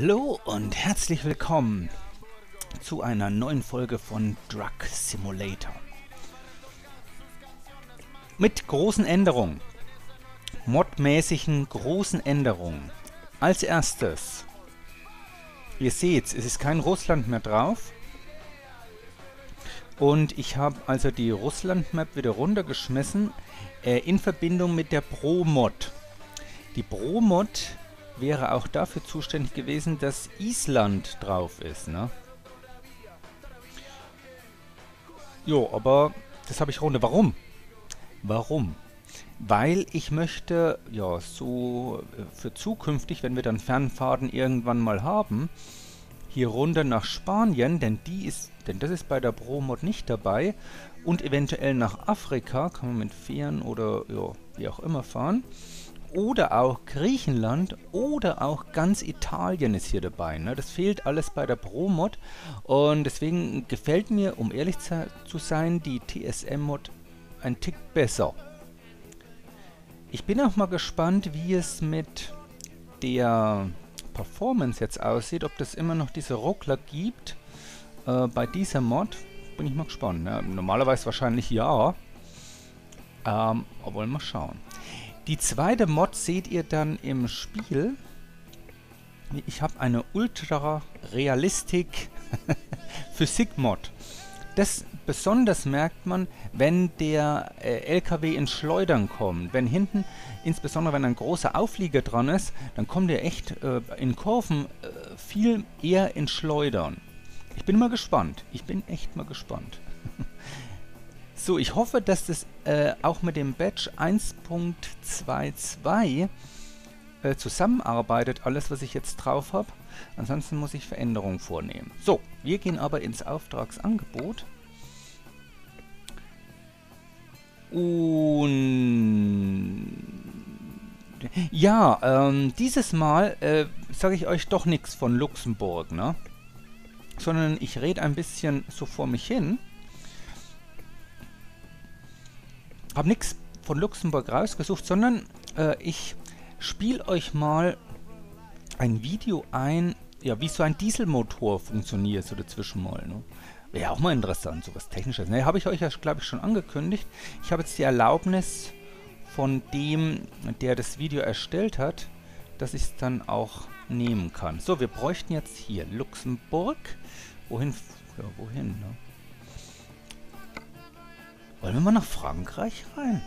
Hallo und herzlich willkommen zu einer neuen Folge von Drug Simulator. Mit großen Änderungen, modmäßigen großen Änderungen. Als erstes, ihr seht, es ist kein Russland mehr drauf. Und ich habe also die Russland-Map wieder runtergeschmissen äh, in Verbindung mit der Pro-Mod. Die Pro-Mod wäre auch dafür zuständig gewesen, dass Island drauf ist, ne? Jo, aber das habe ich runter. Warum? Warum? Weil ich möchte, ja, so äh, für zukünftig, wenn wir dann Fernfahrten irgendwann mal haben, hier runter nach Spanien, denn die ist, denn das ist bei der Pro-Mod nicht dabei, und eventuell nach Afrika, kann man mit Fähren oder ja, wie auch immer fahren oder auch Griechenland oder auch ganz Italien ist hier dabei. Ne? Das fehlt alles bei der Pro-Mod und deswegen gefällt mir, um ehrlich zu sein, die TSM-Mod ein Tick besser. Ich bin auch mal gespannt, wie es mit der Performance jetzt aussieht, ob das immer noch diese Ruckler gibt äh, bei dieser Mod. Bin ich mal gespannt. Ne? Normalerweise wahrscheinlich ja. Ähm, aber wollen wir schauen. Die zweite Mod seht ihr dann im Spiel. Ich habe eine Ultra Realistik Physik Mod. Das besonders merkt man, wenn der äh, LKW ins Schleudern kommt. Wenn hinten, insbesondere wenn ein großer Auflieger dran ist, dann kommt er echt äh, in Kurven äh, viel eher ins Schleudern. Ich bin mal gespannt. Ich bin echt mal gespannt. So, ich hoffe, dass das äh, auch mit dem Batch 1.22 äh, zusammenarbeitet, alles was ich jetzt drauf habe. Ansonsten muss ich Veränderungen vornehmen. So, wir gehen aber ins Auftragsangebot. Und ja, ähm, dieses Mal äh, sage ich euch doch nichts von Luxemburg, ne? Sondern ich rede ein bisschen so vor mich hin. Habe nichts von Luxemburg rausgesucht, sondern äh, ich spiele euch mal ein Video ein, ja, wie so ein Dieselmotor funktioniert, so dazwischen mal. Ne? Wäre auch mal interessant, sowas Technisches. Ne, habe ich euch ja, glaube ich, schon angekündigt. Ich habe jetzt die Erlaubnis von dem, der das Video erstellt hat, dass ich es dann auch nehmen kann. So, wir bräuchten jetzt hier Luxemburg. Wohin? Ja, wohin, ne? Wollen wir mal nach Frankreich rein?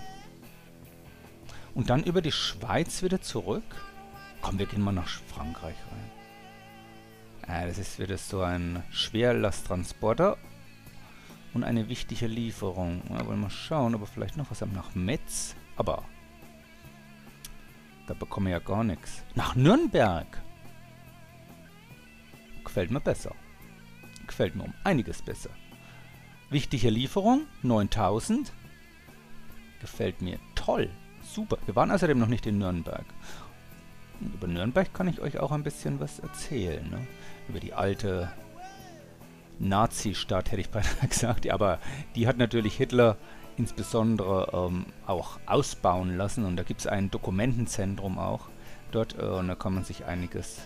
Und dann über die Schweiz wieder zurück? Komm, wir gehen mal nach Frankreich rein. Ah, das ist wieder so ein Schwerlasttransporter und eine wichtige Lieferung. Ja, wollen wir mal schauen, ob wir vielleicht noch was haben. Nach Metz. Aber da bekommen wir ja gar nichts. Nach Nürnberg. Gefällt mir besser. Gefällt mir um einiges besser. Wichtige Lieferung, 9000. Gefällt mir toll. Super. Wir waren außerdem noch nicht in Nürnberg. Und über Nürnberg kann ich euch auch ein bisschen was erzählen. Ne? Über die alte Nazi-Stadt, hätte ich beinahe gesagt. Aber die hat natürlich Hitler insbesondere ähm, auch ausbauen lassen. Und da gibt es ein Dokumentenzentrum auch dort. Äh, und da kann man sich einiges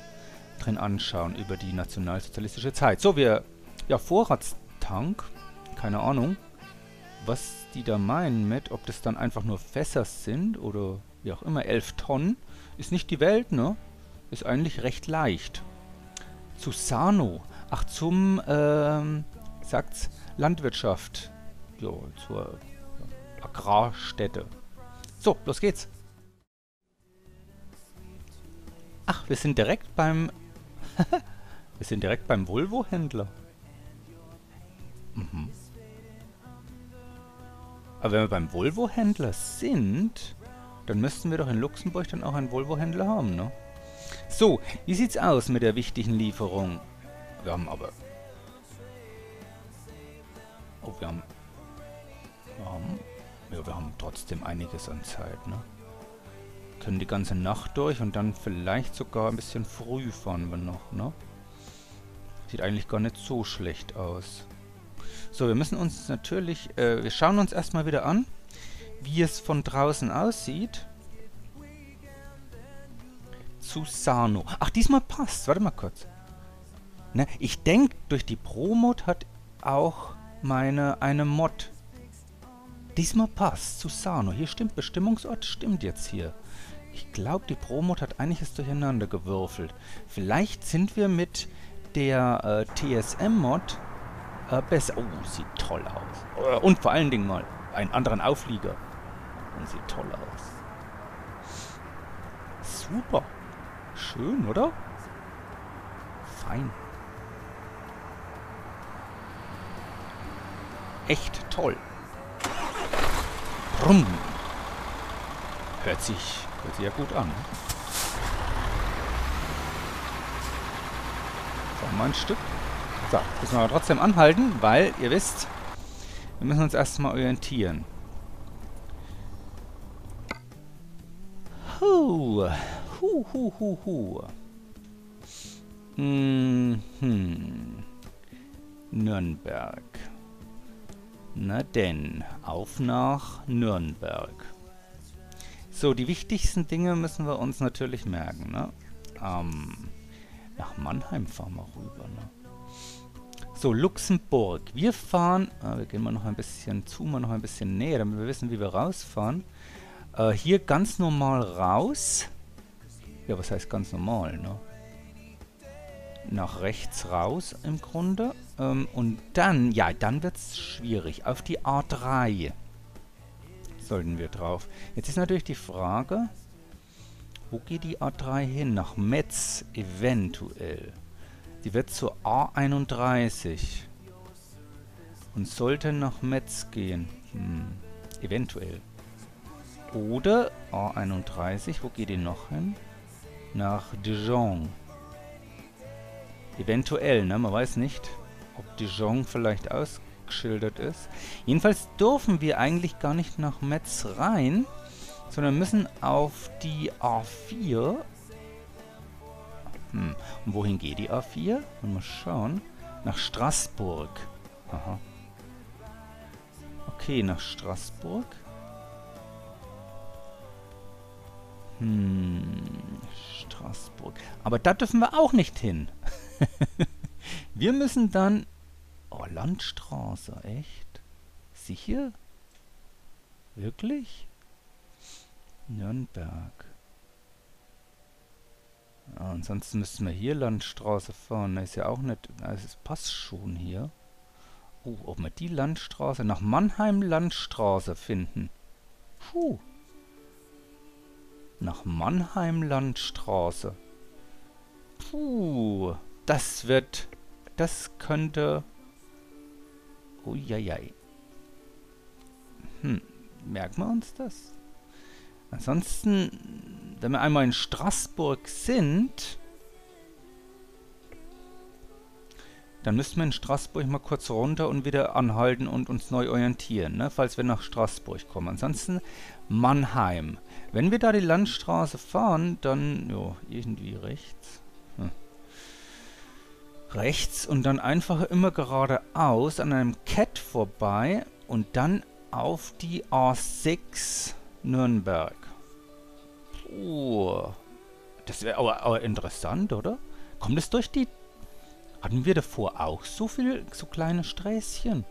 drin anschauen über die nationalsozialistische Zeit. So, wir, ja, Vorratstank keine Ahnung, was die da meinen mit, ob das dann einfach nur Fässer sind oder wie auch immer, 11 Tonnen. Ist nicht die Welt, ne? Ist eigentlich recht leicht. Zu Sano. Ach, zum, ähm, sagt's, Landwirtschaft. Jo, zur Agrarstätte. So, los geht's. Ach, wir sind direkt beim... wir sind direkt beim Volvo-Händler. Mhm. Aber wenn wir beim Volvo-Händler sind, dann müssten wir doch in Luxemburg dann auch einen Volvo-Händler haben, ne? So, wie sieht's aus mit der wichtigen Lieferung? Wir haben aber... Oh, wir haben... Wir haben... Ja, wir haben trotzdem einiges an Zeit, ne? Können die ganze Nacht durch und dann vielleicht sogar ein bisschen früh fahren wir noch, ne? Sieht eigentlich gar nicht so schlecht aus. So, wir müssen uns natürlich, äh, wir schauen uns erstmal wieder an, wie es von draußen aussieht. Susano. Ach, diesmal passt. Warte mal kurz. Ne, ich denke, durch die Pro-Mod hat auch meine eine Mod. Diesmal passt. Susano. Hier stimmt. Bestimmungsort stimmt jetzt hier. Ich glaube, die Pro-Mod hat einiges durcheinander gewürfelt. Vielleicht sind wir mit der äh, TSM-Mod äh, besser. Oh, sieht toll aus. Äh, und vor allen Dingen mal einen anderen Auflieger. Und sieht toll aus. Super. Schön, oder? Fein. Echt toll. Brumm. Hört sich, hört sich ja gut an. So, mal ein Stück. So, müssen wir aber trotzdem anhalten, weil, ihr wisst, wir müssen uns erstmal orientieren. Huh. Huh, huh, huh, huh. Hm, hm. Nürnberg. Na denn, auf nach Nürnberg. So, die wichtigsten Dinge müssen wir uns natürlich merken, ne? Ähm, nach Mannheim fahren wir rüber, ne? So, Luxemburg. Wir fahren, ah, wir gehen mal noch ein bisschen, zu mal noch ein bisschen näher, damit wir wissen, wie wir rausfahren. Äh, hier ganz normal raus. Ja, was heißt ganz normal, ne? Nach rechts raus im Grunde. Ähm, und dann, ja, dann wird es schwierig. Auf die A3 sollten wir drauf. Jetzt ist natürlich die Frage, wo geht die A3 hin? Nach Metz eventuell. Die wird zur A31 und sollte nach Metz gehen. Hm, eventuell. Oder A31, wo geht die noch hin? Nach Dijon. Eventuell, ne? Man weiß nicht, ob Dijon vielleicht ausgeschildert ist. Jedenfalls dürfen wir eigentlich gar nicht nach Metz rein, sondern müssen auf die A4. Hm. Und wohin geht die A4? Mal schauen. Nach Straßburg. Aha. Okay, nach Straßburg. Hm, Straßburg. Aber da dürfen wir auch nicht hin. wir müssen dann... Oh, Landstraße, echt? Sicher? Wirklich? Nürnberg. Ja, ansonsten müssten wir hier Landstraße fahren. Das ist ja auch nicht... Also es passt schon hier. Oh, ob wir die Landstraße nach Mannheim Landstraße finden. Puh nach Mannheim Landstraße. Puh, das wird, das könnte, uiuiui. Hm, merken wir uns das? Ansonsten, wenn wir einmal in Straßburg sind, Dann müssten wir in Straßburg mal kurz runter und wieder anhalten und uns neu orientieren, ne, falls wir nach Straßburg kommen. Ansonsten Mannheim. Wenn wir da die Landstraße fahren, dann, jo, irgendwie rechts. Hm. Rechts und dann einfach immer geradeaus an einem Cat vorbei und dann auf die A6 Nürnberg. Puh. Das wäre aber, aber interessant, oder? Kommt es durch die hatten wir davor auch so viele, so kleine Sträßchen?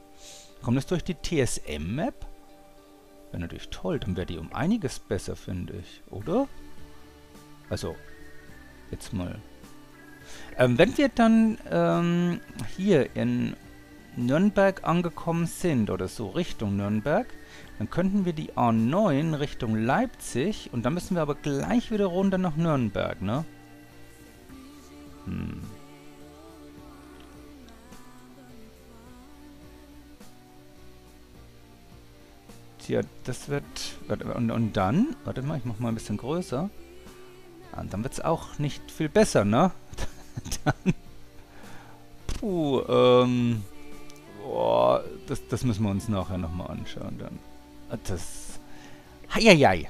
Kommt das durch die TSM-Map? Wäre natürlich toll, dann wäre die um einiges besser, finde ich, oder? Also, jetzt mal. Ähm, wenn wir dann ähm, hier in Nürnberg angekommen sind, oder so Richtung Nürnberg, dann könnten wir die A9 Richtung Leipzig und dann müssen wir aber gleich wieder runter nach Nürnberg, ne? Hm. Tja, das wird... Und, und dann... Warte mal, ich mach mal ein bisschen größer. Und ah, dann wird es auch nicht viel besser, ne? dann... Puh, ähm... Boah, das, das müssen wir uns nachher nochmal anschauen dann. Ah, das... Heieiei.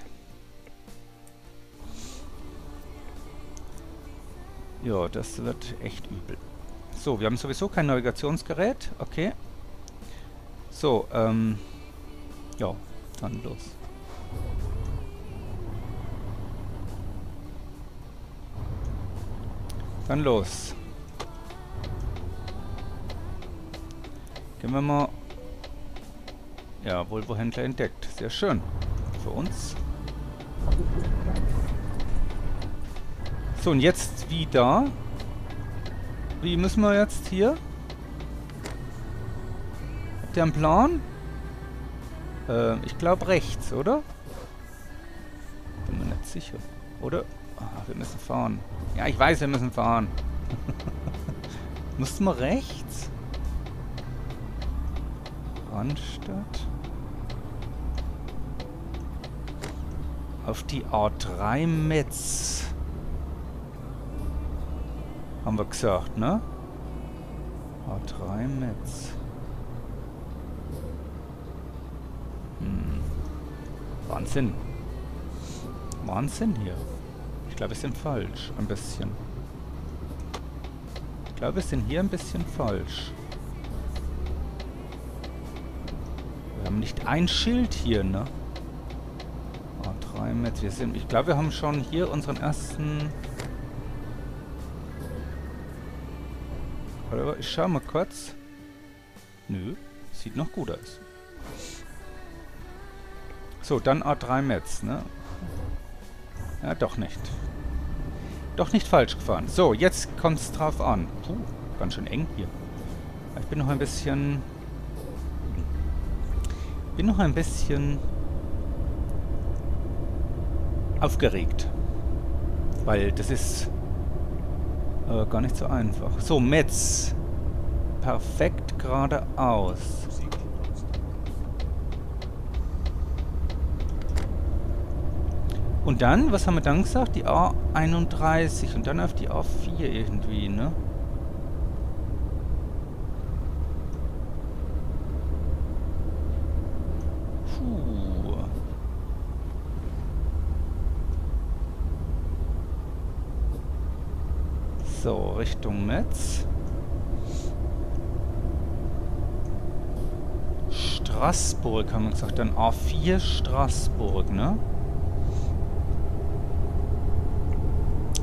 Ja, das wird echt übel. So, wir haben sowieso kein Navigationsgerät. Okay. So, ähm... Ja, dann los. Dann los. Gehen wir mal... Ja, Volvo-Händler entdeckt. Sehr schön. Für uns. So, und jetzt wieder. Wie müssen wir jetzt hier? Habt ihr einen Plan? Äh, ich glaube rechts, oder? Bin mir nicht sicher. Oder? Ah, wir müssen fahren. Ja, ich weiß, wir müssen fahren. Mussten wir rechts? Randstadt. Auf die A3 Metz. Haben wir gesagt, ne? A3 Metz. Hm. Wahnsinn. Wahnsinn hier. Ich glaube, wir sind falsch. Ein bisschen. Ich glaube, wir sind hier ein bisschen falsch. Haben nicht ein Schild hier, ne? A3 Metz. Wir sind, ich glaube, wir haben schon hier unseren ersten... Warte, ich schau mal kurz. Nö, sieht noch gut aus. So, dann A3 Metz, ne? Ja, doch nicht. Doch nicht falsch gefahren. So, jetzt kommt es drauf an. Puh, ganz schön eng hier. Ich bin noch ein bisschen... Bin noch ein bisschen... Aufgeregt. Weil das ist... Äh, gar nicht so einfach. So, Metz. Perfekt geradeaus. Und dann, was haben wir dann gesagt? Die A31 und dann auf die A4 irgendwie, ne? Puh. So, Richtung Metz. Straßburg haben wir gesagt, dann A4 Straßburg, ne?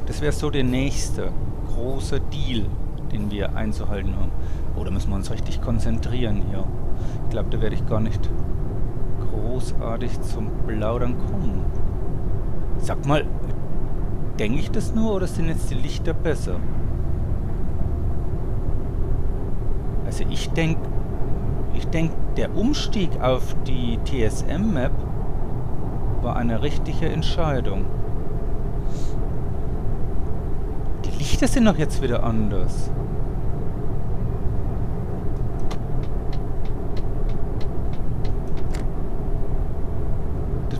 Das wäre so der nächste große Deal, den wir einzuhalten haben. Oder müssen wir uns richtig konzentrieren hier? Ich glaube, da werde ich gar nicht großartig zum Plaudern kommen. Sag mal, denke ich das nur oder sind jetzt die Lichter besser? Also ich denke, ich denke, der Umstieg auf die TSM-Map war eine richtige Entscheidung. Lichter sind doch jetzt wieder anders.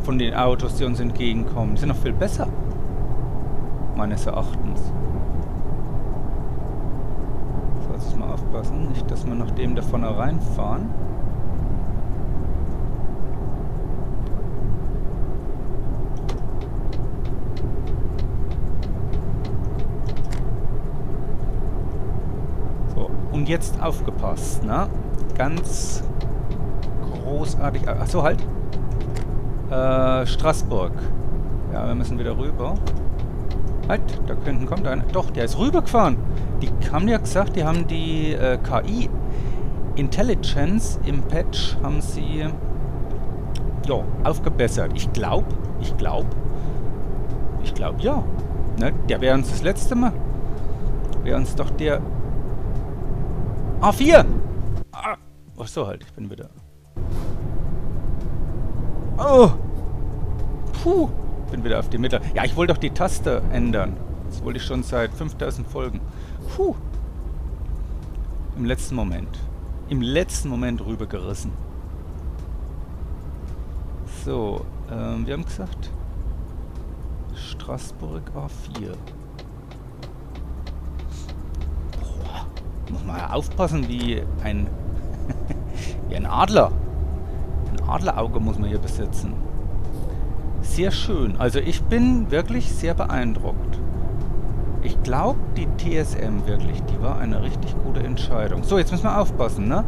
Von den Autos, die uns entgegenkommen, die sind noch viel besser. Meines Erachtens. So, jetzt mal aufpassen, nicht, dass wir nach dem davon reinfahren. Und jetzt aufgepasst, ne? Ganz großartig. Achso, halt. Äh, Straßburg. Ja, wir müssen wieder rüber. Halt, da hinten kommt einer. Doch, der ist rübergefahren. Die haben ja gesagt, die haben die äh, KI Intelligence im Patch haben sie ja, aufgebessert. Ich glaube, ich glaube, ich glaube ja. Ne, der wäre uns das letzte Mal. Wäre uns doch der A4! Ah. Ach so, halt, ich bin wieder... Oh! Puh! Bin wieder auf die Mitte. Ja, ich wollte doch die Taste ändern. Das wollte ich schon seit 5000 Folgen. Puh! Im letzten Moment. Im letzten Moment rübergerissen. So, ähm, wir haben gesagt... Straßburg A4. muss man ja aufpassen wie ein, wie ein Adler. Ein Adlerauge muss man hier besitzen. Sehr schön. Also ich bin wirklich sehr beeindruckt. Ich glaube, die TSM wirklich, die war eine richtig gute Entscheidung. So, jetzt müssen wir aufpassen, ne?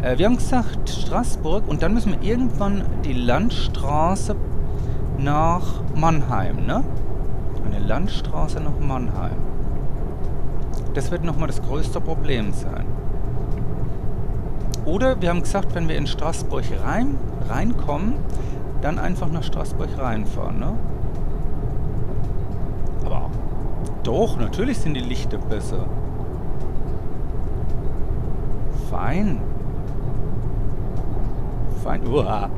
Äh, wir haben gesagt Straßburg und dann müssen wir irgendwann die Landstraße nach Mannheim, ne? Eine Landstraße nach Mannheim. Das wird nochmal das größte Problem sein. Oder wir haben gesagt, wenn wir in Straßburg rein, reinkommen, dann einfach nach Straßburg reinfahren, ne? Aber doch, natürlich sind die Lichter besser. Fein. Fein. Uah.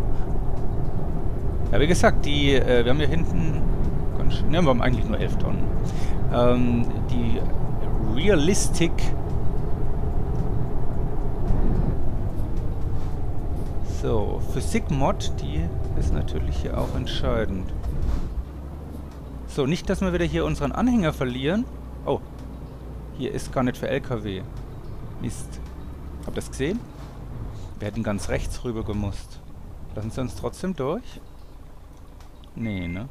Ja, wie gesagt, die, äh, wir haben hier hinten, ganz, ne, wir haben eigentlich nur 11 Tonnen. Ähm, die Realistic So, Physik-Mod, die ist natürlich hier auch entscheidend. So, nicht, dass wir wieder hier unseren Anhänger verlieren. Oh, hier ist gar nicht für LKW. Mist. Habt ihr das gesehen? Wir hätten ganz rechts rüber gemusst. Lassen sie uns trotzdem durch? Nee, ne?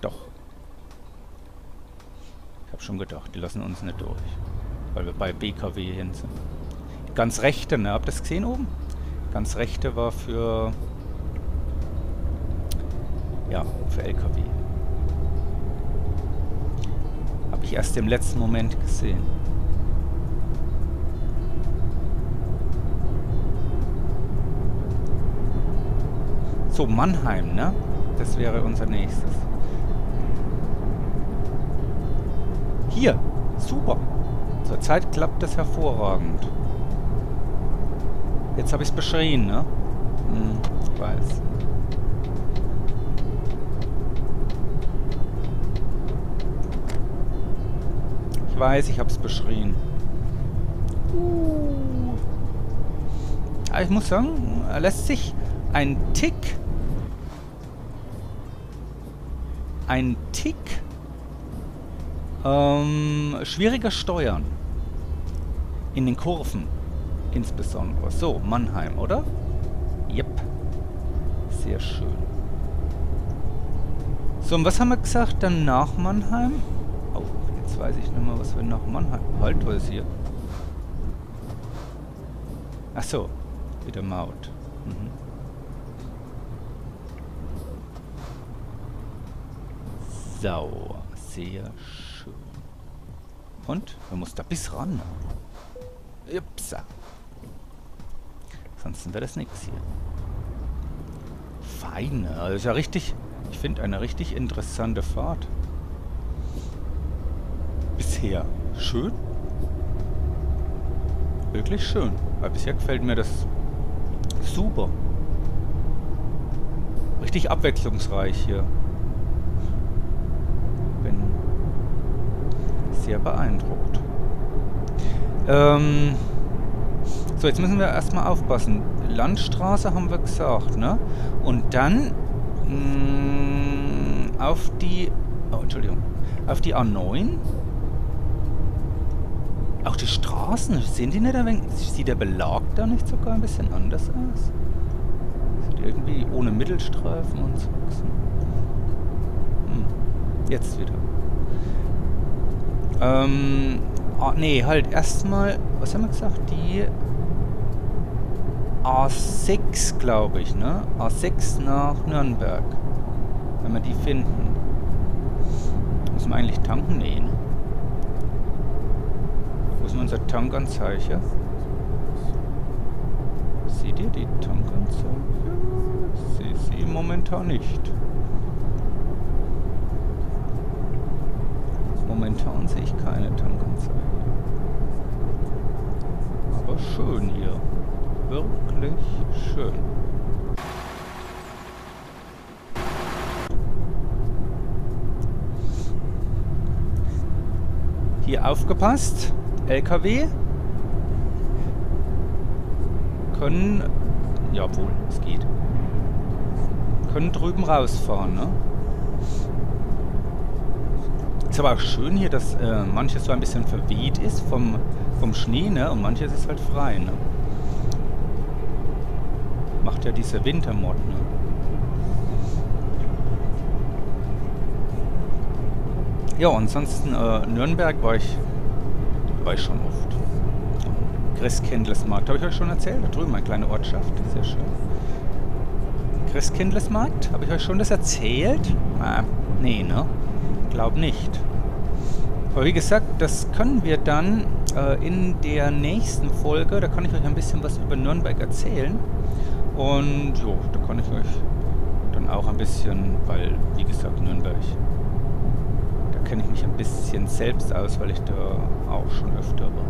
Doch. Ich hab schon gedacht, die lassen uns nicht durch. Weil wir bei BKW hin sind. Ganz rechte, ne? Habt ihr das gesehen oben? Ganz rechte war für... Ja, für LKW. Habe ich erst im letzten Moment gesehen. So, Mannheim, ne? Das wäre unser nächstes. Hier, super. Zurzeit klappt das hervorragend. Jetzt habe ich es beschrien, ne? Hm, ich weiß. Ich weiß, ich habe es beschrien. Aber ich muss sagen, lässt sich ein Tick ein Tick ähm, schwieriger steuern. In den Kurven insbesondere. So, Mannheim, oder? Yep. Sehr schön. So, und was haben wir gesagt dann nach Mannheim? Oh, jetzt weiß ich nicht mehr, was wir nach Mannheim... Halt, was ist hier? Ach so, wieder Maut. Mhm. So, sehr schön. Und? Man muss da bis ran. Upsa. Ansonsten wäre das nichts hier. Fein. Also ist ja richtig, ich finde eine richtig interessante Fahrt. Bisher. Schön. Wirklich schön. Aber bisher gefällt mir das super. Richtig abwechslungsreich hier. Bin sehr beeindruckt. Ähm... So, jetzt müssen wir erstmal aufpassen. Landstraße haben wir gesagt, ne? Und dann mh, mm, auf die... Oh, Entschuldigung. Auf die A9. Auch die Straßen, sehen die nicht ein wenig... Sieht der Belag da nicht sogar ein bisschen anders aus? Sieht irgendwie ohne Mittelstreifen und so. Hm. Jetzt wieder. Ähm... Oh, nee, halt erstmal... Was haben wir gesagt? Die A6, glaube ich, ne? A6 nach Nürnberg. Wenn wir die finden. Müssen wir eigentlich tanken? Nee, ne? Wo ist denn unser Tankanzeichen? Seht ihr die Tankanzeige? Sehe sie momentan nicht. Momentan sehe ich keine Tankanzeige. Aber schön hier wirklich schön. Hier aufgepasst, LKW können, ja wohl, es geht, können drüben rausfahren, ne? Ist aber auch schön hier, dass äh, manches so ein bisschen verweht ist vom, vom Schnee, ne? Und manches ist halt frei, ne? Ja diese Wintermod, ne? Ja, ansonsten äh, Nürnberg war ich, war ich schon oft. Christkindlesmarkt, habe ich euch schon erzählt? Da drüben eine kleine Ortschaft, sehr schön. Christkindlesmarkt, habe ich euch schon das erzählt? Ah, nee, ne? Glaub nicht. Aber wie gesagt, das können wir dann äh, in der nächsten Folge, da kann ich euch ein bisschen was über Nürnberg erzählen. Und jo, da kann ich euch dann auch ein bisschen, weil, wie gesagt, Nürnberg, da kenne ich mich ein bisschen selbst aus, weil ich da auch schon öfter war.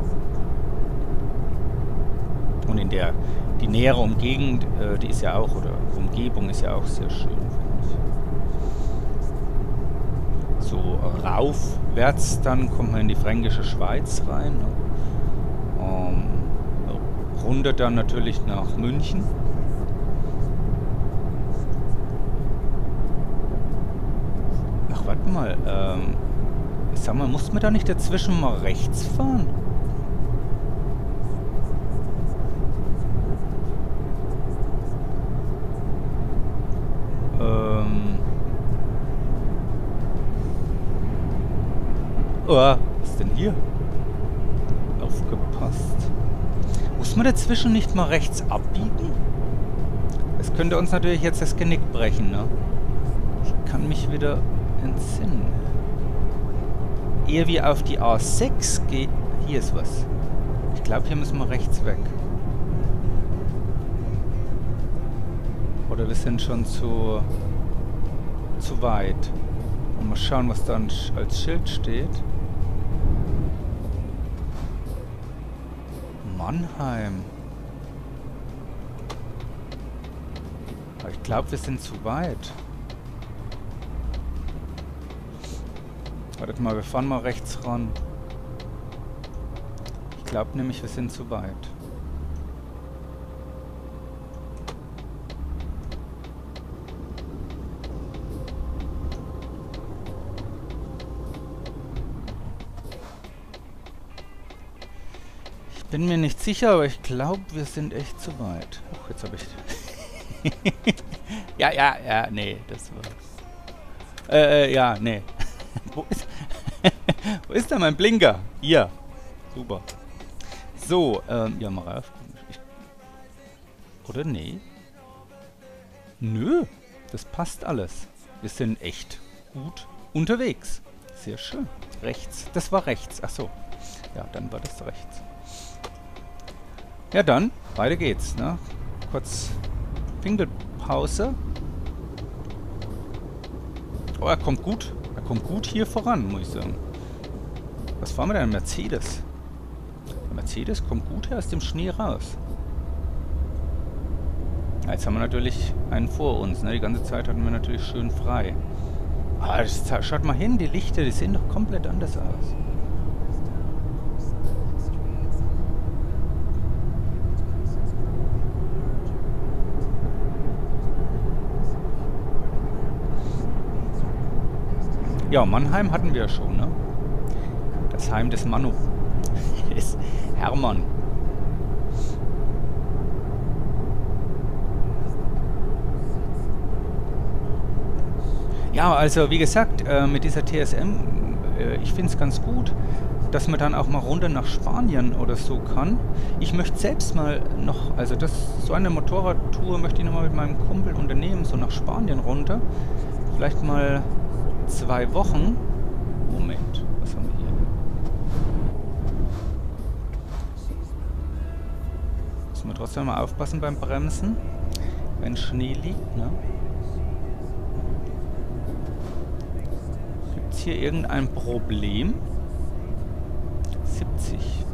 Und in der, die nähere Umgegend, äh, die ist ja auch, oder Umgebung ist ja auch sehr schön, finde ich. So raufwärts, dann kommt man in die fränkische Schweiz rein. Ne? Ähm, runter dann natürlich nach München. Warte mal. Ähm, sag mal, muss man da nicht dazwischen mal rechts fahren? Oh, was ist denn hier? Aufgepasst. Muss man dazwischen nicht mal rechts abbiegen? Das könnte uns natürlich jetzt das Genick brechen, ne? Ich kann mich wieder entsinnen. Ehe wir auf die A6 gehen... Hier ist was. Ich glaube, hier müssen wir rechts weg. Oder wir sind schon zu... zu weit. Und mal schauen, was da als Schild steht. Mannheim. Aber ich glaube, wir sind zu weit. Wartet mal, wir fahren mal rechts ran. Ich glaube nämlich, wir sind zu weit. Bin mir nicht sicher, aber ich glaube, wir sind echt zu weit. Ach, jetzt habe ich... ja, ja, ja, nee, das war... Äh, äh ja, nee. Wo ist... Wo ist da mein Blinker? Hier. Super. So, ähm, ja, mal. Ich, oder nee? Nö, das passt alles. Wir sind echt gut unterwegs. Sehr schön. Rechts. Das war rechts. Ach so. Ja, dann war das rechts. Ja dann, weiter geht's. Ne? Kurz Pinkelpause. Oh, er kommt gut. Er kommt gut hier voran, muss ich sagen. Was fahren wir denn? Mercedes. Der Mercedes kommt gut aus dem Schnee raus. Jetzt haben wir natürlich einen vor uns. Ne? Die ganze Zeit hatten wir natürlich schön frei. Ah, das, schaut mal hin, die Lichter, die sehen doch komplett anders aus. Ja, Mannheim hatten wir schon, ne? Das Heim des Manu. ist Hermann. Ja, also wie gesagt, äh, mit dieser TSM, äh, ich finde es ganz gut, dass man dann auch mal runter nach Spanien oder so kann. Ich möchte selbst mal noch, also das so eine Motorradtour möchte ich nochmal mit meinem Kumpel unternehmen, so nach Spanien runter. Vielleicht mal zwei Wochen. Wir trotzdem mal aufpassen beim Bremsen, wenn Schnee liegt, ne? Gibt es hier irgendein Problem? 70.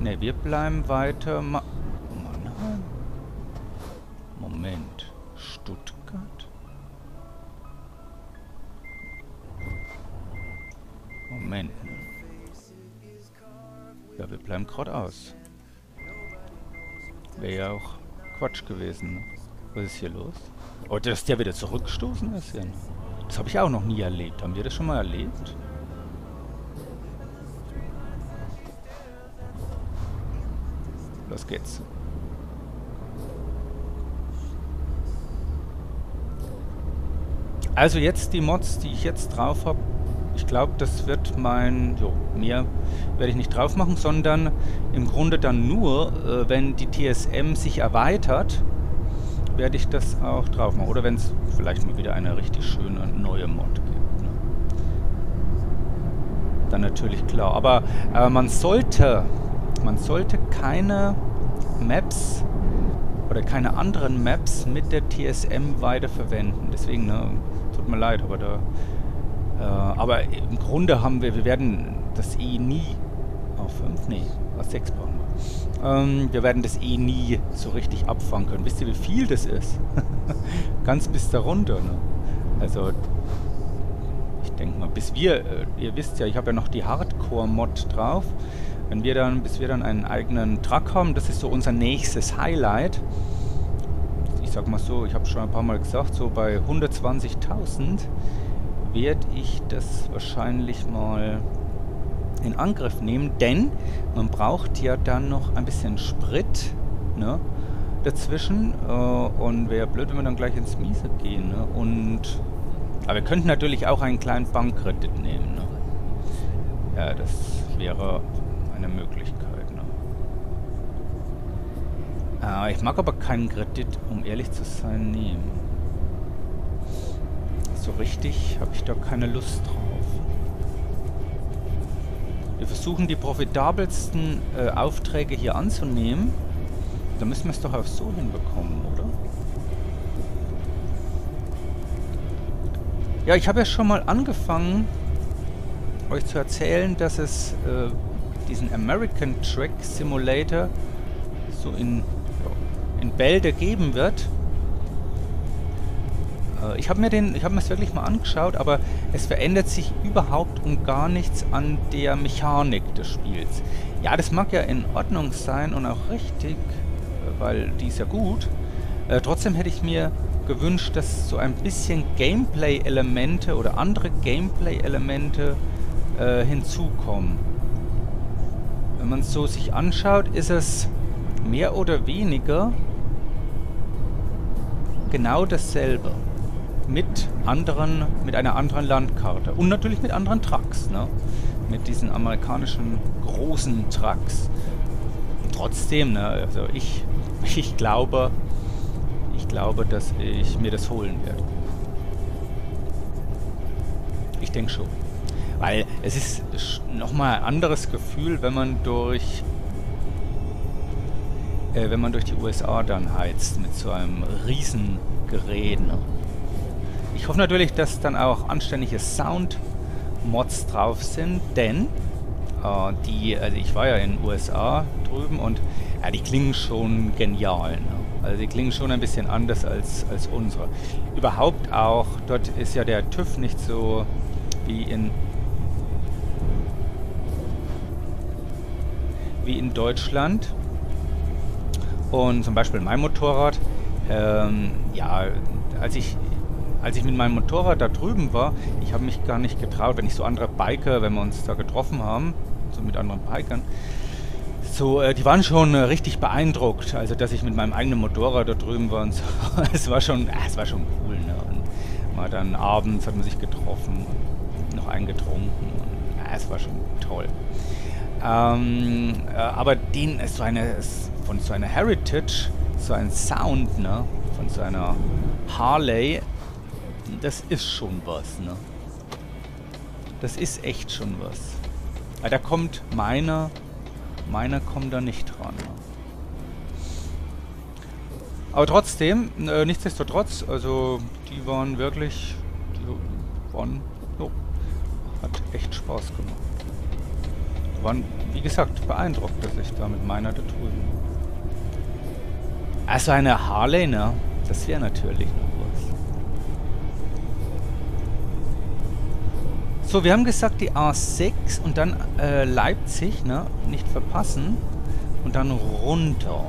Ne, wir bleiben weiter. Ma Moment. Stuttgart? Moment. Ja, wir bleiben geradeaus. Wäre ja auch Quatsch gewesen. Was ist hier los? Oh, dass der wieder zurückgestoßen ist? Ja. Das habe ich auch noch nie erlebt. Haben wir das schon mal erlebt? Los geht's. Also jetzt die Mods, die ich jetzt drauf habe, ich glaube, das wird mein, jo, mehr werde ich nicht drauf machen, sondern im Grunde dann nur, äh, wenn die TSM sich erweitert werde ich das auch drauf machen. Oder wenn es vielleicht mal wieder eine richtig schöne neue Mod gibt. Ne? Dann natürlich klar. Aber äh, man sollte, man sollte keine Maps oder keine anderen Maps mit der TSM weiterverwenden. Deswegen, ne, tut mir leid, aber da... Äh, aber im Grunde haben wir, wir werden das eh nie auf 5, nee, auf 6 brauchen wir. Ähm, wir werden das eh nie so richtig abfangen können. Wisst ihr, wie viel das ist? Ganz bis da runter, ne? Also, ich denke mal, bis wir, äh, ihr wisst ja, ich habe ja noch die Hardcore-Mod drauf. Wenn wir dann, bis wir dann einen eigenen Truck haben, das ist so unser nächstes Highlight. Ich sag mal so, ich habe schon ein paar Mal gesagt, so bei 120.000 werde ich das wahrscheinlich mal in Angriff nehmen, denn man braucht ja dann noch ein bisschen Sprit ne, dazwischen äh, und wäre blöd, wenn wir dann gleich ins Miese gehen. Ne? Und, aber wir könnten natürlich auch einen kleinen Bankkredit nehmen. Ne? Ja, das wäre eine Möglichkeit. Ne? Äh, ich mag aber keinen Kredit, um ehrlich zu sein, nehmen. So richtig habe ich da keine Lust drauf. Wir versuchen die profitabelsten äh, Aufträge hier anzunehmen. Da müssen wir es doch auch so hinbekommen, oder? Ja, ich habe ja schon mal angefangen, euch zu erzählen, dass es äh, diesen American Track Simulator so in, in Bälde geben wird. Äh, ich habe mir den, ich habe mir es wirklich mal angeschaut, aber es verändert sich überhaupt und gar nichts an der Mechanik des Spiels. Ja, das mag ja in Ordnung sein und auch richtig, äh, weil die ist ja gut. Äh, trotzdem hätte ich mir gewünscht, dass so ein bisschen Gameplay-Elemente oder andere Gameplay-Elemente äh, hinzukommen. Wenn man es so sich anschaut, ist es mehr oder weniger genau dasselbe mit anderen, mit einer anderen Landkarte und natürlich mit anderen Trucks, ne? Mit diesen amerikanischen großen Trucks. Und trotzdem, ne? Also ich, ich glaube, ich glaube, dass ich mir das holen werde. Ich denke schon. Weil es ist nochmal ein anderes Gefühl, wenn man durch äh, wenn man durch die USA dann heizt mit so einem riesen Gerät. Ne? Ich hoffe natürlich, dass dann auch anständige Sound-Mods drauf sind, denn äh, die, also ich war ja in den USA drüben und ja, die klingen schon genial. Ne? Also die klingen schon ein bisschen anders als, als unsere. Überhaupt auch, dort ist ja der TÜV nicht so wie in wie in Deutschland. Und zum Beispiel mein Motorrad, ähm, ja, als ich als ich mit meinem Motorrad da drüben war, ich habe mich gar nicht getraut, wenn ich so andere Biker, wenn wir uns da getroffen haben, so mit anderen Bikern, so, äh, die waren schon äh, richtig beeindruckt, also dass ich mit meinem eigenen Motorrad da drüben war und so. es war schon, äh, es war schon cool, ne? Und mal dann abends hat man sich getroffen, noch eingetrunken und äh, es war schon toll. Ähm, äh, aber den, so eine, von so einer Heritage, so ein Sound, ne? Von so einer Harley, das ist schon was, ne? Das ist echt schon was. Aber da kommt meiner, meiner kommt da nicht dran. Ne? Aber trotzdem, äh, nichtsdestotrotz, also die waren wirklich, die waren, oh, hat echt Spaß gemacht. Waren, wie gesagt, beeindruckt, dass ich da mit meiner da drüben. Also eine Harley, ne? Das wäre natürlich noch So, wir haben gesagt, die A6 und dann äh, Leipzig, ne? Nicht verpassen. Und dann runter.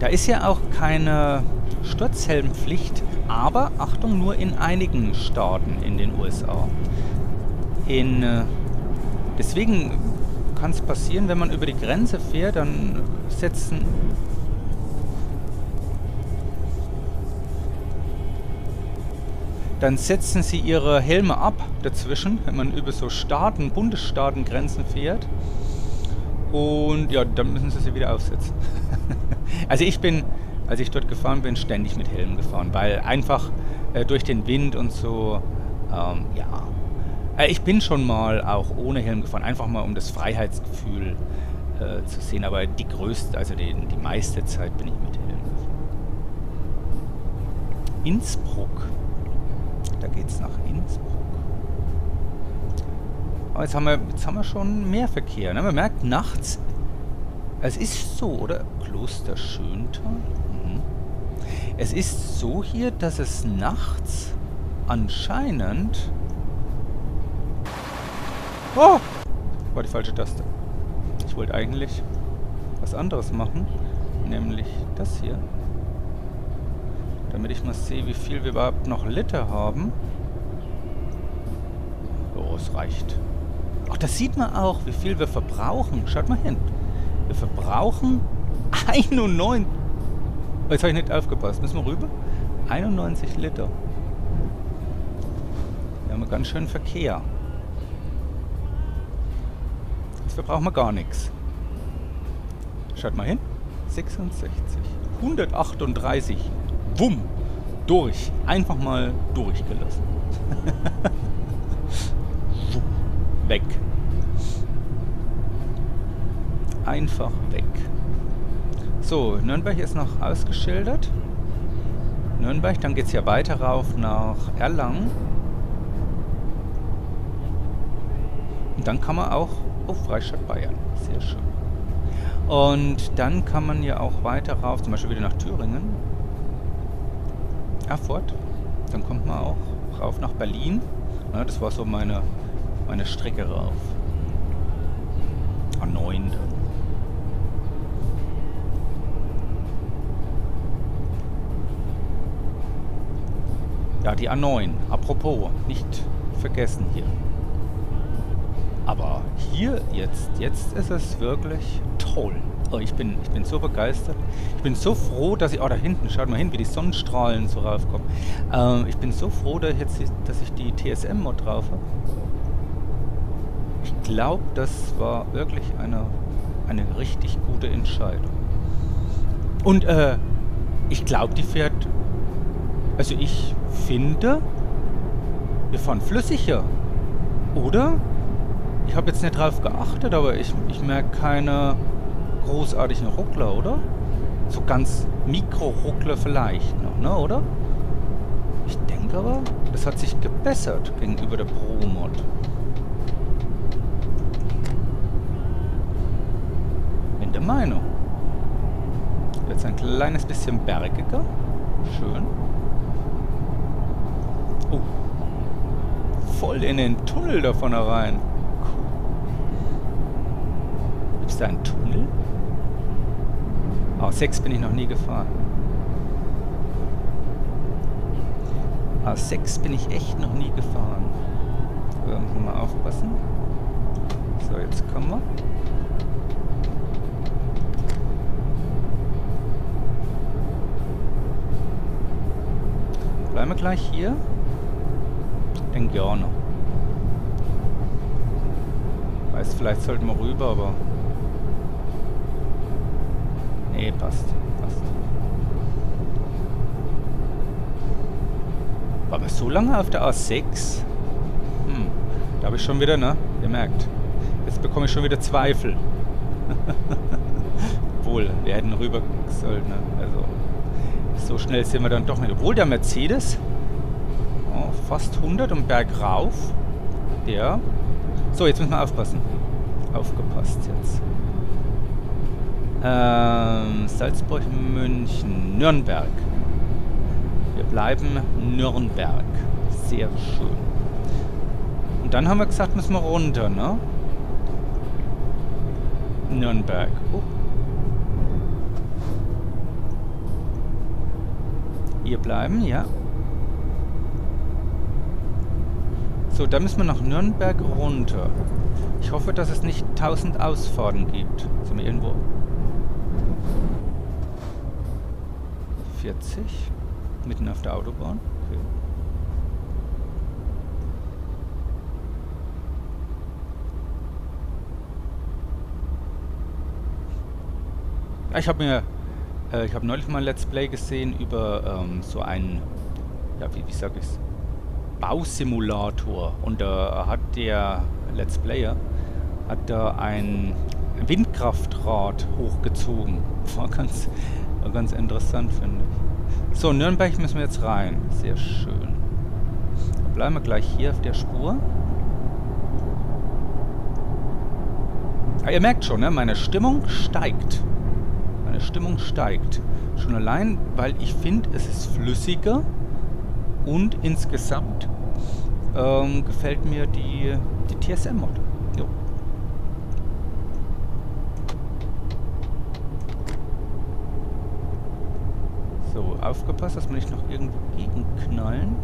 Da ist ja auch keine Sturzhelmpflicht, aber Achtung, nur in einigen Staaten in den USA. In, äh, deswegen kann es passieren, wenn man über die Grenze fährt, dann setzen dann setzen sie ihre Helme ab dazwischen, wenn man über so Staaten, Bundesstaatengrenzen fährt. Und ja, dann müssen sie sie wieder aufsetzen. also ich bin, als ich dort gefahren bin, ständig mit Helm gefahren, weil einfach äh, durch den Wind und so, ähm, ja. Äh, ich bin schon mal auch ohne Helm gefahren, einfach mal um das Freiheitsgefühl äh, zu sehen, aber die größte, also die, die meiste Zeit bin ich mit Helm gefahren. Innsbruck. Da geht's nach Innsbruck. Aber jetzt haben wir, jetzt haben wir schon mehr Verkehr. Ne? Man merkt nachts, es ist so, oder? Kloster Schöntal? Mhm. Es ist so hier, dass es nachts anscheinend... Oh! War die falsche Taste. Ich wollte eigentlich was anderes machen. Nämlich das hier. Damit ich mal sehe, wie viel wir überhaupt noch Liter haben. Oh, es reicht. Ach, das sieht man auch, wie viel wir verbrauchen. Schaut mal hin. Wir verbrauchen 91... Oh, jetzt habe ich nicht aufgepasst. Müssen wir rüber? 91 Liter. Wir haben ganz schön Verkehr. Jetzt verbrauchen wir gar nichts. Schaut mal hin. 66. 138. Wumm. Durch. Einfach mal durchgelassen. weg. Einfach weg. So, Nürnberg ist noch ausgeschildert. Nürnberg, dann geht es ja weiter rauf nach Erlangen. Und dann kann man auch... Oh, Freistadt Bayern. Sehr schön. Und dann kann man ja auch weiter rauf, zum Beispiel wieder nach Thüringen. Erfurt. Dann kommt man auch rauf nach Berlin. Ja, das war so meine meine Strecke rauf. A9. Ja, die A9. Apropos, nicht vergessen hier. Aber hier jetzt, jetzt ist es wirklich toll. Oh, ich bin, ich bin so begeistert. Ich bin so froh, dass ich... Oh, da hinten, schaut mal hin, wie die Sonnenstrahlen so raufkommen. Ähm, ich bin so froh, dass ich, jetzt, dass ich die TSM-Mod drauf habe glaube, das war wirklich eine, eine richtig gute Entscheidung. Und äh, ich glaube, die fährt... Also ich finde, wir fahren flüssiger. Oder? Ich habe jetzt nicht drauf geachtet, aber ich, ich merke keine großartigen Ruckler, oder? So ganz Mikro-Ruckler vielleicht noch, ne, oder? Ich denke aber, das hat sich gebessert gegenüber der Pro-Mod. Meinung. Jetzt ein kleines bisschen bergiger. Schön. Oh. Voll in den Tunnel da vorne rein. Cool. Gibt es da einen Tunnel? A6 bin ich noch nie gefahren. A6 bin ich echt noch nie gefahren. Da müssen wir mal aufpassen. So, jetzt kommen wir. Bleiben wir gleich hier? Den gerne. Weiß, vielleicht sollten wir rüber, aber... Nee, passt. Passt. War aber so lange auf der A6? Hm, da habe ich schon wieder, ne? Ihr merkt. Jetzt bekomme ich schon wieder Zweifel. Obwohl, wir hätten rüber sollen, ne? Also... So schnell sind wir dann doch nicht. Obwohl der Mercedes oh, fast 100 und bergauf. Der. So, jetzt müssen wir aufpassen. Aufgepasst jetzt. Ähm, Salzburg, München, Nürnberg. Wir bleiben Nürnberg. Sehr schön. Und dann haben wir gesagt, müssen wir runter, ne? Nürnberg. Oh. Hier bleiben, ja. So, da müssen wir nach Nürnberg runter. Ich hoffe, dass es nicht 1000 Ausfahrten gibt. Sind wir irgendwo? 40 mitten auf der Autobahn. Okay. Ah, ich habe mir, äh, ich habe neulich mal ein Let's Play gesehen über ähm, so einen, ja wie, wie sag ich's, Bausimulator. Und da äh, hat der Let's Player hat da ein Windkraftrad hochgezogen. War ganz ganz interessant, finde ich. So, Nürnberg müssen wir jetzt rein. Sehr schön. Dann bleiben wir gleich hier auf der Spur. Aber ihr merkt schon, ne? meine Stimmung steigt. Meine Stimmung steigt. Schon allein, weil ich finde, es ist flüssiger und insgesamt ähm, gefällt mir die, die TSM-Mod. So, aufgepasst, dass wir nicht noch irgendwo gegenknallen.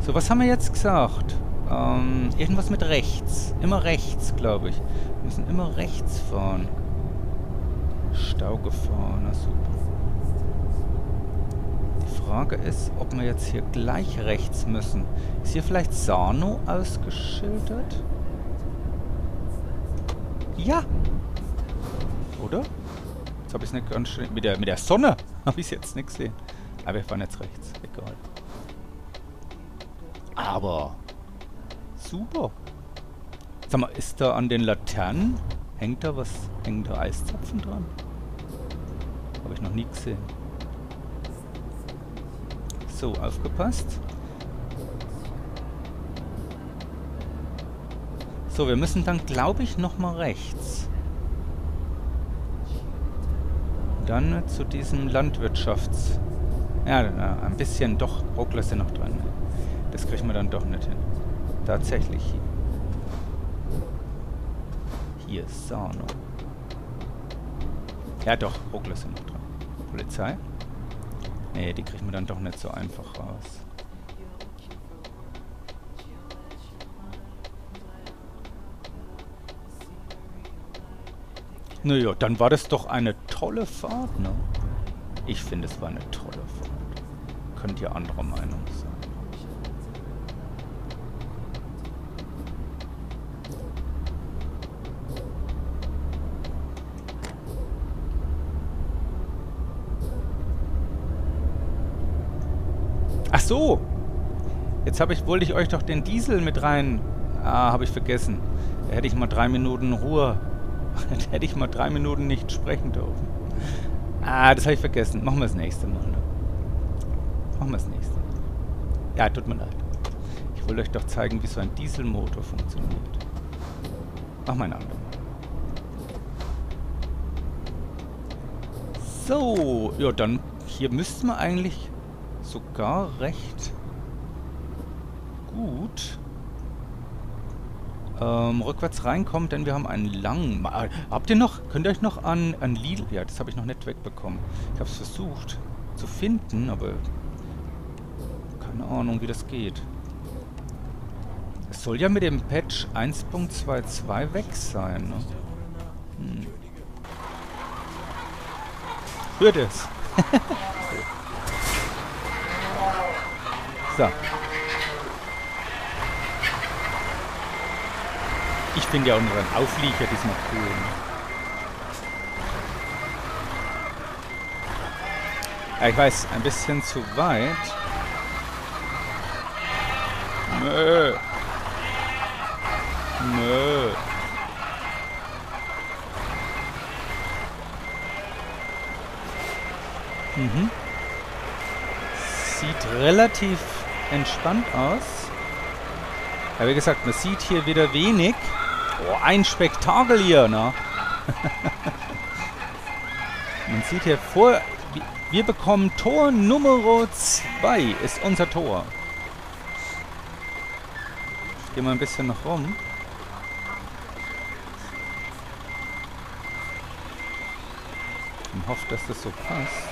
So, was haben wir jetzt gesagt? Ähm, irgendwas mit rechts. Immer rechts, glaube ich. Wir müssen immer rechts fahren. Staugefahr, na super. Die Frage ist, ob wir jetzt hier gleich rechts müssen. Ist hier vielleicht Sano ausgeschildert? Ja! Oder? Jetzt habe ich es nicht ganz schön... Mit der, mit der Sonne habe ich jetzt nicht gesehen. Aber wir fahren jetzt rechts. Egal. Aber... Super. Sag mal, ist da an den Laternen... Hängt da was... Hängen da Eiszapfen dran? Habe ich noch nie gesehen. So, aufgepasst. So, wir müssen dann, glaube ich, nochmal rechts. Dann zu diesem Landwirtschafts... Ja, ein bisschen doch Ruckler noch dran. Das kriegen wir dann doch nicht hin. Tatsächlich. Hier, Sano. Ja doch, Ruckler noch dran. Polizei? Nee, die kriegen wir dann doch nicht so einfach raus. Naja, dann war das doch eine tolle Fahrt, ne? Ich finde, es war eine tolle Fahrt. Könnt ihr anderer Meinung sein. Ach so! Jetzt ich, wollte ich euch doch den Diesel mit rein... Ah, habe ich vergessen. Da hätte ich mal drei Minuten Ruhe da hätte ich mal drei Minuten nicht sprechen dürfen. Ah, das habe ich vergessen. Machen wir das nächste Mal. Ne? Machen wir das nächste Mal. Ja, tut mir leid. Ich wollte euch doch zeigen, wie so ein Dieselmotor funktioniert. Machen wir ein andermal. So, ja, dann hier müssten wir eigentlich sogar recht gut ähm, rückwärts reinkommen, denn wir haben einen langen... Ma Habt ihr noch... Könnt ihr euch noch an, an Lidl... Ja, das habe ich noch nicht wegbekommen. Ich habe es versucht zu finden, aber... Keine Ahnung, wie das geht. Es soll ja mit dem Patch 1.22 weg sein, ne? Hm. Hört es. so. Ich finde ja unseren Auflieger diesmal cool. Ja, ich weiß, ein bisschen zu weit. Nö. Nö. Mhm. Sieht relativ entspannt aus. Aber wie gesagt, man sieht hier wieder wenig. Oh, ein Spektakel hier, ne? Man sieht hier vor... Wir bekommen Tor Nummer 2. Ist unser Tor. Ich gehe mal ein bisschen nach rum. Und hoffe, dass das so passt.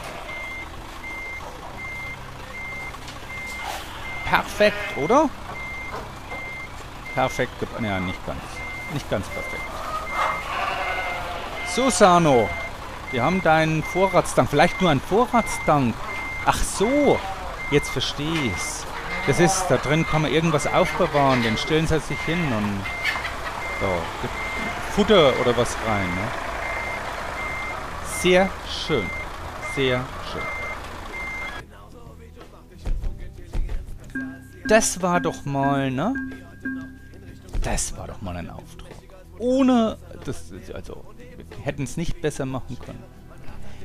Perfekt, oder? Perfekt. Ja, nicht ganz nicht ganz perfekt. Susano, wir haben deinen Vorratstank. Vielleicht nur einen Vorratstank. Ach so, jetzt verstehe ich's. Das ist, da drin kann man irgendwas aufbewahren. Den stellen sie sich hin und so, Futter oder was rein. Ne? Sehr schön. Sehr schön. Das war doch mal, ne? Das war doch mal ein Auftrag. Ohne, das, also, hätten es nicht besser machen können.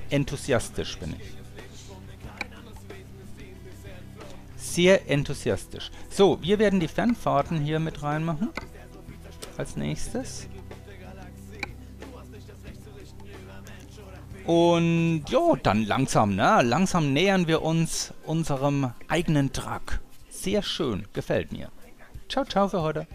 Enthusiastisch bin ich. Sehr enthusiastisch. So, wir werden die Fernfahrten hier mit reinmachen. Als nächstes. Und ja, dann langsam, ne? Langsam nähern wir uns unserem eigenen Truck. Sehr schön, gefällt mir. Ciao, ciao für heute.